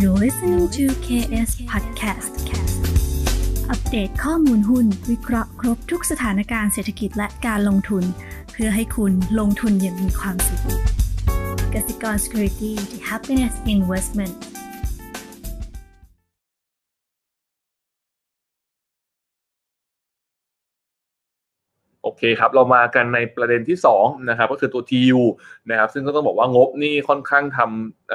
You're listening to KS Podcast อัปเดตข้อมูลหุ้น วิเคราะห์ครบทุกสถานการณ์เศรษฐกิจและการลงทุน เพื่อให้คุณลงทุนอย่างมีความสุขกสิกร Security the Happiness Investment โอเคครับ เรามากันในประเด็นที่2นะครับก็คือตัว TU นะครับซึ่งก็ต้องบอกว่างบนี่ค่อนข้างทำเ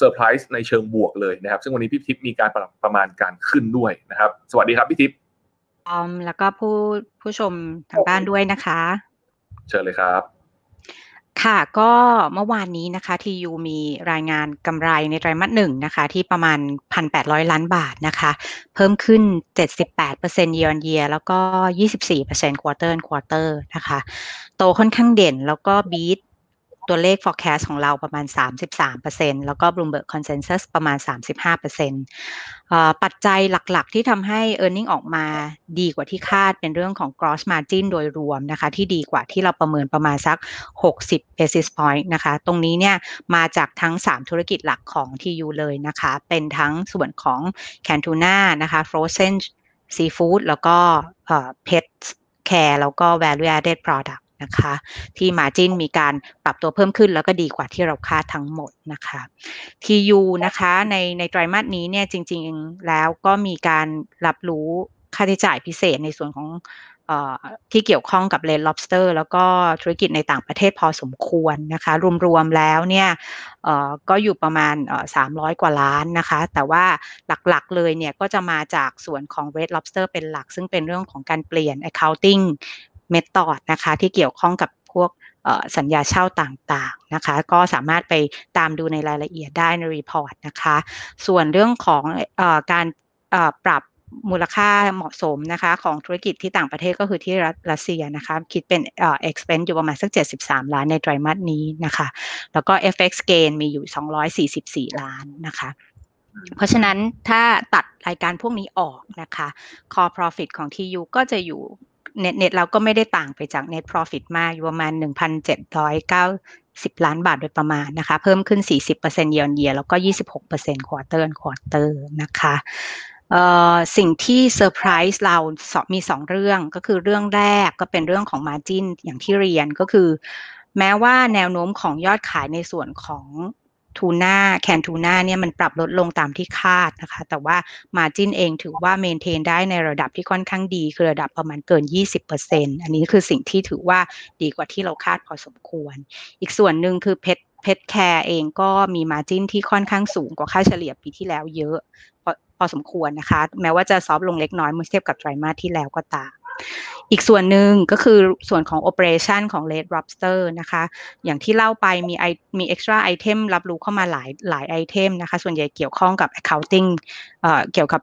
ซอร์ไพรส์ในเชิงบวกเลยนะครับ ซึ่งวันนี้พี่ทิพย์มีการประประมาณการขึ้นด้วยนะครับ สวัสดีครับพี่ทิพย์ออมแล้วก็ผู้ผู้ชมทางบ้านด้วยนะคะ เชิญเลยครับ ค่ะ ก็เมื่อวานนี้นะคะทียูมีรายงานกำไรในไตรมาสหนึ่งนะคะ ที่ประมาณ 1,800 ล้านบาทนะคะ เพิ่มขึ้น 78% year on year แล้วก็ 24% quarter on quarter นะคะ โตค่อนข้างเด่นแล้วก็บีท ตัวเลข forecast ของเราประมาณ 33%แล้วก็ Bloomberg Consensus ประมาณ 35%ปัจจัยหลักๆ ที่ทำให้ e a r n i n g ออกมาดีกว่าที่คาดเป็นเรื่องของ gross margin โดยรวมนะคะ ที่ดีกว่าที่เราประเมินประมาณสัก 60 basis point นะคะ ตรงนี้เนี่ยมาจากทั้ง 3 ธุรกิจหลักของ TU เลยนะคะ เป็นทั้งส่วนของ Cantuna นะคะ Frozen Seafood แล้วก็ Pet Care แล้วก็ Value Added Product นะคะ ที่มาจินมีการปรับตัวเพิ่มขึ้นแล้วก็ดีกว่าที่เราคาดทั้งหมดนะคะ TU นะคะในในไตรมาสนี้เนี่ยจริง ๆ แล้วก็มีการรับรู้ค่าใช้จ่ายพิเศษในส่วนของที่เกี่ยวข้องกับ Red Lobster แล้วก็ธุรกิจในต่างประเทศพอสมควรนะคะ รวมๆแล้วเนี่ยก็อยู่ประมาณ 300 กว่าล้านนะคะ แต่ว่าหลักๆเลยเนี่ยก็จะมาจากส่วนของ Red Lobster เป็นหลัก ซึ่งเป็นเรื่องของการเปลี่ยน accounting เมธอดนะคะที่เกี่ยวข้องกับพวกสัญญาเช่าต่างๆนะคะ ก็สามารถไปตามดูในรายละเอียดได้ใน report นะคะ ส่วนเรื่องของการปรับมูลค่าเหมาะสมนะคะของธุรกิจที่ต่างประเทศก็คือที่รัสเซียนะคะคิดเป็นเอ่อ expense อยู่ประมาณสัก 73 ล้านในไตรมาสนี้นะคะ แล้วก็ FX gain มีอยู่ 244 ล้านนะคะเพราะฉะนั้นถ้าตัดรายการพวกนี้ออกนะคะ core profit ของ TU ก็จะอยู่ เน็ตเน็ตเราก็ไม่ได้ต่างไปจาก net profit มากอยู่ประมาณ 1,790 ล้านบาทโดยประมาณนะคะ เพิ่มขึ้น 40% year on year แล้วก็ 26% quarter on quarter นะคะสิ่งที่เซอร์ไพรส์เรามีสองเรื่องก็คือเรื่องแรกก็เป็นเรื่องของ Margin อย่างที่เรียนก็คือ แม้ว่าแนวโน้มของยอดขายในส่วนของ ทูน่า canned tuna เนี่ยมันปรับลดลงตามที่คาดนะคะ แต่ว่า margin เองถือว่า maintain ได้ในระดับที่ค่อนข้างดี คือระดับประมาณเกิน 20%อันนี้คือสิ่งที่ถือว่าดีกว่าที่เราคาดพอสมควร อีกส่วนหนึ่งคือ pet pet care เองก็มี margin ที่ค่อนข้างสูงกว่าค่าเฉลี่ยปีที่แล้วเยอะพอพอสมควรนะคะ แม้ว่าจะ soft ลงเล็กน้อยเมื่อเทียบกับไตรมาสที่แล้วก็ตาม อีกส่วนหนึ่งก็คือส่วนของ operation ของ Red Lobster นะคะ อย่างที่เล่าไปมีมี extra item รับรู้เข้ามาหลายหลาย item นะคะ ส่วนใหญ่เกี่ยวข้องกับ accounting เอ่อเกี่ยวกับ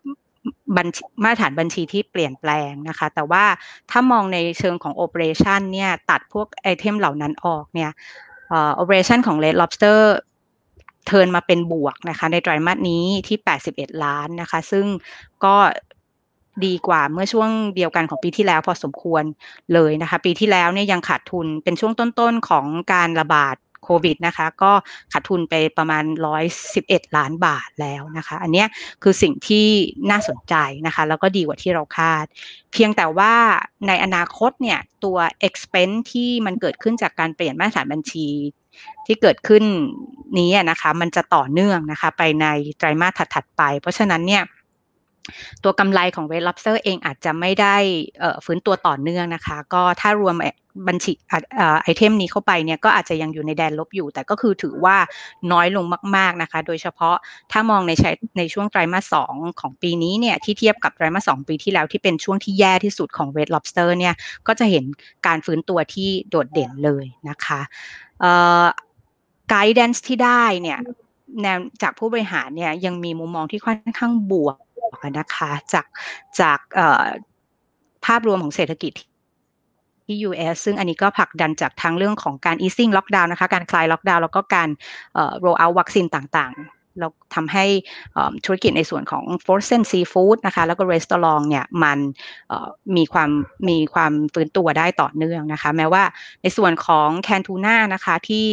บัญมาตรฐานบัญชีที่เปลี่ยนแปลงนะคะ แต่ว่าถ้ามองในเชิงของ operation เนี่ย ตัดพวก item เหล่านั้นออกเนี่ยเอ่อ operation ของ Red Lobster เทินมาเป็นบวกนะคะในไตรมาสนี้ที่ 81 ล้านนะคะ ซึ่งก็ ดีกว่าเมื่อช่วงเดียวกันของปีที่แล้วพอสมควรเลยนะคะ ปีที่แล้วเนี่ยยังขาดทุนเป็นช่วงต้นๆของการระบาดโควิดนะคะ ก็ขาดทุนไปประมาณ 111 ล้านบาทแล้วนะคะ อันนี้คือสิ่งที่น่าสนใจนะคะ แล้วก็ดีกว่าที่เราคาด เพียงแต่ว่าในอนาคตเนี่ยตัว expense ที่มันเกิดขึ้นจากการเปลี่ยนมาตรฐานบัญชีที่เกิดขึ้นนี้นะคะ มันจะต่อเนื่องนะคะ ไปในไตรมาสถัดๆไป เพราะฉะนั้นเนี่ย ตัวกำไรของ Red Lobster เองอาจจะไม่ได้ฟื้นตัวต่อเนื่องนะคะ ก็ถ้ารวมบัญชีไอเทมนี้เข้าไปเนี่ยก็อาจจะยังอยู่ในแดนลบอยู่ แต่ก็คือถือว่าน้อยลงมาก ๆนะคะ โดยเฉพาะถ้ามองในในช่วงไตรมาสสองของปีนี้เนี่ยที่เทียบกับไตรมาสสองปีที่แล้วที่เป็นช่วงที่แย่ที่สุดของ Red Lobster เนี่ยก็จะเห็นการฟื้นตัวที่โดดเด่นเลยนะคะไกด์แดนซ์ที่ได้เนี่ยจากผู้บริหารเนี่ยยังมีมุมมองที่ค่อนข้างบวก นะคะจากจากภาพรวมของเศรษฐกิจที่ US ซึ่งอันนี้ก็ผลักดันจากทางเรื่องของการ easing lockdown นะคะ การคลายล็อกดาวน์แล้วก็การ roll out วัคซีนต่างๆ แล้วทำให้ธุรกิจในส่วนของ frozen seafood นะคะ แล้วก็ restaurant เนี่ยมันมีความมีความฟื้นตัวได้ต่อเนื่องนะคะ แม้ว่าในส่วนของ Cantuna นะคะที่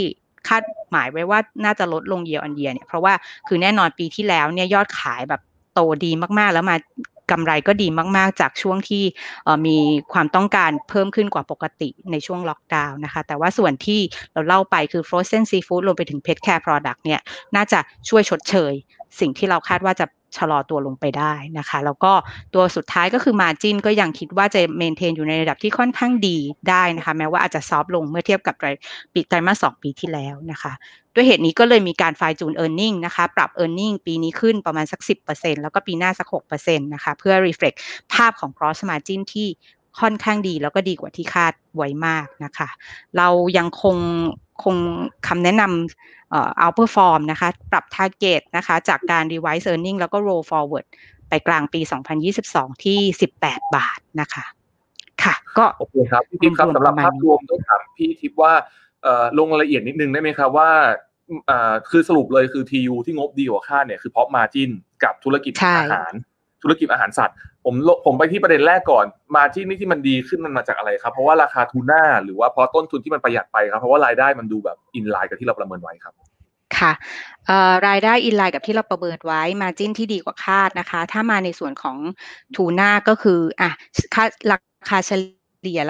คาดหมายไว้ว่าน่าจะลดลงเยียร์อันเยียเนี่ยเพราะว่าคือแน่นอนปีที่แล้วเนี่ยยอดขายแบบ โตดีมากๆ แล้วมากำไรก็ดีมากๆ จากช่วงที่มีความต้องการเพิ่มขึ้นกว่าปกติในช่วงล็อกดาวน์นะคะ แต่ว่าส่วนที่เราเล่าไปคือ frozen seafood รวมไปถึง pet care product เนี่ย น่าจะช่วยชดเชย สิ่งที่เราคาดว่าจะ ชะลอตัวลงไปได้นะคะ แล้วก็ตัวสุดท้ายก็คือ margin ก็ยังคิดว่าจะเมนเทนอยู่ในระดับที่ค่อนข้างดีได้นะคะ แม้ว่าอาจจะซอฟลงเมื่อเทียบกับไตรปีไตรมาสสองปีที่แล้วนะคะ ด้วยเหตุนี้ก็เลยมีการไฟจูน e a r n i n g นะคะ ปรับ e a r n i n g ปีนี้ขึ้นประมาณสัก 10%แล้วก็ปีหน้าสัก 6%นะคะ เพื่อ reflect ภาพของ cross margin ที่ค่อนข้างดีแล้วก็ดีกว่าที่คาดไว้มากนะคะ เรายังคง คงคำแนะนำเอ่อ outperform นะคะ ปรับ target นะคะ จากการ revise earning แล้วก็ roll forward ไปกลางปี 2022 ที่ 18 บาทนะคะ ค่ะ ก็โอเคครับพี่ทิพย์ครับสำหรับภาพรวมต้องถามพี่ทิพย์ว่าเอ่อลงรายละเอียดนิดนึงได้ไหมครับว่าอ่าคือสรุปเลยคือ TU ที่งบดีกว่าคาดเนี่ยคือเพราะ margin กับธุรกิจอาหาร ธุรกิจอาหารสัตว์ ผมผมไปที่ประเด็นแรกก่อน มาที่นี่ที่มันดีขึ้นมันมาจากอะไรครับ เพราะว่าราคาทูน่าหรือว่าเพราะต้นทุนที่มันประหยัดไปครับ เพราะว่ารายได้มันดูแบบอินไลน์กับที่เราประเมินไว้ครับค่ะรายได้ inline กับที่เราประเมินไว้ margin ที่ดีกว่าคาดนะคะ ถ้ามาในส่วนของทูน่าก็คืออะค่าราคาเฉลี่ย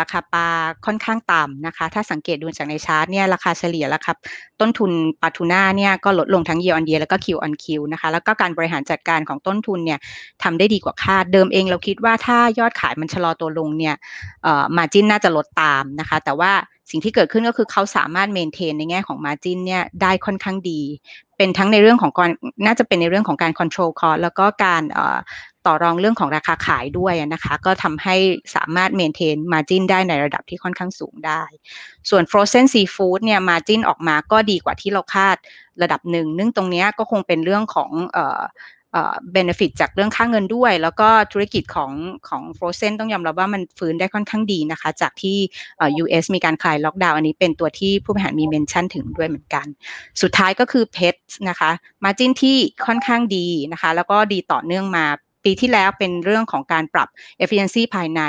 ราคาปลาค่อนข้างต่ำนะคะ ถ้าสังเกตดูจากในชาร์ตเนี่ยราคาเฉลี่ยราคาต้นทุนปลาทูน่าเนี่ยก็ลดลงทั้ง year on year แล้วก็ Q on Q นะคะ แล้วก็การบริหารจัดการของต้นทุนเนี่ยทำได้ดีกว่าคาดเดิมเองเราคิดว่าถ้ายอดขายมันชะลอตัวลงเนี่ยเอ่อ margin น่าจะลดตามนะคะ แต่ว่า สิ่งที่เกิดขึ้นก็คือเขาสามารถ maintain ในแง่ของ margin เนี่ยได้ค่อนข้างดี เป็นทั้งในเรื่องของการน่าจะเป็นในเรื่องของการ control cost แล้วก็การต่อรองเรื่องของราคาขายด้วยนะคะ ก็ทำให้สามารถ maintain margin ได้ในระดับที่ค่อนข้างสูงได้ ส่วน frozen seafood เนี่ย margin ออกมาก็ดีกว่าที่เราคาดระดับหนึ่ง นึ่งตรงนี้ก็คงเป็นเรื่องของ เออเอ่อ benefit จากเรื่องค่าเงินด้วย แล้วก็ธุรกิจของของฟรอเซนต้องยอมรับว่ามันฟื้นได้ค่อนข้างดีนะคะ จากที่อ่อ US มีการคลายล็อกดาวน์อันนี้เป็นตัวที่ผู้บริหารมีเมนชั่นถึงด้วยเหมือนกัน สุดท้ายก็คือเพชนะคะมาจิ้นที่ค่อนข้างดีนะคะ แล้วก็ดีต่อเนื่องมาปีที่แล้วเป็นเรื่องของการปรับ efficiency ภายใน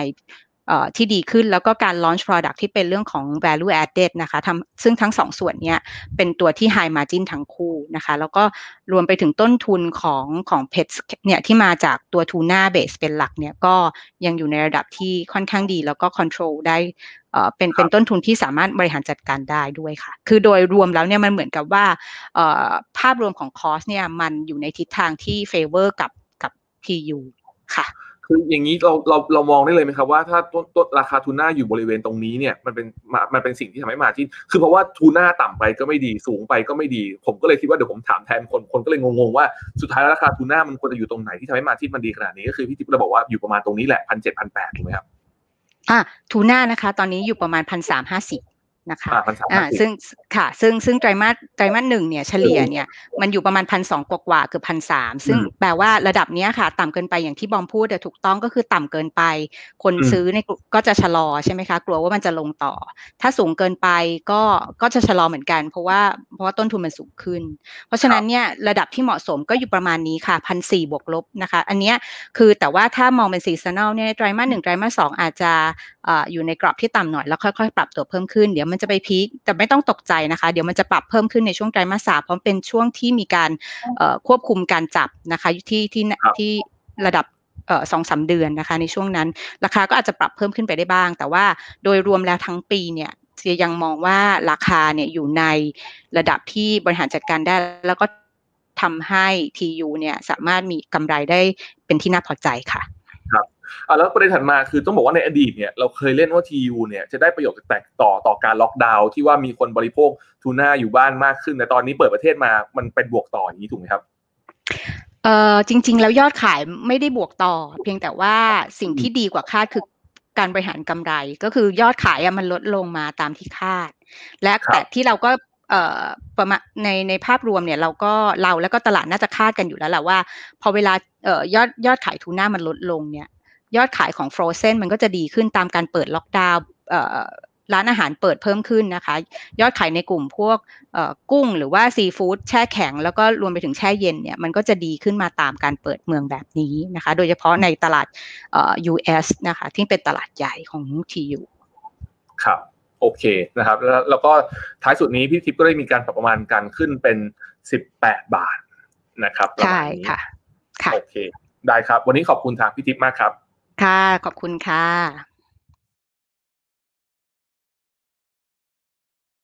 ที่ดีขึ้นแล้วก็การ launch product ที่เป็นเรื่องของ value added นะคะทำซึ่งทั้งสองส่วนนี้เป็นตัวที่ high margin ทั้งคู่นะคะ แล้วก็รวมไปถึงต้นทุนของของ pet เนี่ยที่มาจากตัว tuna base เป็นหลักเนี่ยก็ยังอยู่ในระดับที่ค่อนข้างดี แล้วก็ control ได้เป็นเป็นต้นทุนที่สามารถบริหารจัดการได้ด้วยค่ะ คือโดยรวมแล้วเนี่ยมันเหมือนกับว่าภาพรวมของ cost เนี่ยมันอยู่ในทิศทางที่ favor กับกับ TU ค่ะ คืออย่างนี้เราเราเรามองได้เลยไหมครับว่าถ้าต้นต้นราคาทูน่าอยู่บริเวณตรงนี้เนี่ยมันเป็นมันเป็นสิ่งที่ทำให้มาที่คือเพราะว่าทูน่าต่ำไปก็ไม่ดีสูงไปก็ไม่ดี ผมก็เลยคิดว่าเดี๋ยวผมถามแทนคนคนก็เลยงงๆว่าสุดท้ายราคาทูน่ามันควรจะอยู่ตรงไหนที่ทำให้มาที่มันดีขนาดนี้ก็คือพี่ทิพย์เราบอกว่าอยู่ประมาณตรงนี้แหละพันเจ็ดพันแปดถูกไหมครับอ่าทูน่านะคะ ตอนนี้อยู่ประมาณพันสามห้าสิบ นะคะอ่าซึ่งค่ะซึ่งซึ่งไตรมาสไตรมาสหนึ่งเนี่ยเฉลี่ยเนี่ยมันอยู่ประมาณพันสองกว่าเกือบพันสามซึ่งแปลว่าระดับเนี้ยค่ะ ต่ำเกินไปอย่างที่บอมพูดแต่ถูกต้องก็คือต่ำเกินไป คนซื้อในก็จะชะลอใช่ไหมคะ กลัวว่ามันจะลงต่อ ถ้าสูงเกินไปก็ก็จะชะลอเหมือนกัน เพราะว่าเพราะว่าต้นทุนมันสูงขึ้น เพราะฉะนั้นเนี่ยระดับที่เหมาะสมก็อยู่ประมาณนี้ค่ะพันสี่บวกลบนะคะ อันเนี้ยคือแต่ว่าถ้ามองเป็น seasonal เนี่ยไตรมาสหนึ่งไตรมาสสองอาจจะอยู่ในกรอบที่ต่ำหน่อยแล้วค่อยๆ ปรับตัวเพิ่มขึ้นเดี๋ยวมันจะไป peak แต่ไม่ต้องตกใจนะคะ เดี๋ยวมันจะปรับเพิ่มขึ้นในช่วงไตรมาสสามเพราะเป็นช่วงที่มีการควบคุมการจับนะคะที่ที่ที่ระดับสองสามเดือนนะคะ ในช่วงนั้น ราคาก็อาจจะปรับเพิ่มขึ้นไปได้บ้าง แต่ว่าโดยรวมแล้วทั้งปีเนี่ยเสียยังมองว่าราคาเนี่ยอยู่ในระดับที่บริหารจัดการได้ แล้วก็ทำให้ TU เนี่ยสามารถมีกำไรได้เป็นที่น่าพอใจค่ะ อ่าแล้วประเด็นถัดมาคือต้องบอกว่าในอดีตเนี่ยเราเคยเล่นว่าทียูเนี่ยจะได้ประโยชน์แตกต่อต่อการล็อกดาวน์ที่ว่ามีคนบริโภคทูน่าอยู่บ้านมากขึ้น แต่ตอนนี้เปิดประเทศมามันเป็นบวกต่ออย่างนี้ถูกไหมครับเอ่อจริง ๆ แล้วยอดขายไม่ได้บวกต่อ เพียงแต่ว่าสิ่งที่ดีกว่าคาดคือการบริหารกำไรก็คือยอดขายมันลดลงมาตามที่คาด และแต่ที่เราก็เอ่อประมาณในในภาพรวมเนี่ยเราก็เราแล้วก็ตลาดน่าจะคาดกันอยู่แล้วแหละว่า พอเวลาเอ่อยอดยอดขายทูน่ามันลดลงเนี่ย ยอดขายของฟรอเซนมันก็จะดีขึ้นตามการเปิดล็อกดาวน์ร้านอาหารเปิดเพิ่มขึ้นนะคะ ยอดขายในกลุ่มพวกกุ้งหรือว่าซีฟู้ดแช่แข็ง แล้วก็รวมไปถึงแช่เย็นเนี่ยมันก็จะดีขึ้นมาตามการเปิดเมืองแบบนี้นะคะ โดยเฉพาะในตลาด US นะคะ ที่เป็นตลาดใหญ่ของ TU ครับโอเคนะครับแล้วแล้วก็ท้ายสุดนี้พี่ทิพย์ก็ได้มีการปรับประมาณการขึ้นเป็น 18 บาทนะครับใช่ค่ะค่ะโอเค ได้ครับ วันนี้ขอบคุณทางพี่ทิพย์มากครับ ค่ะ ขอบคุณค่ะ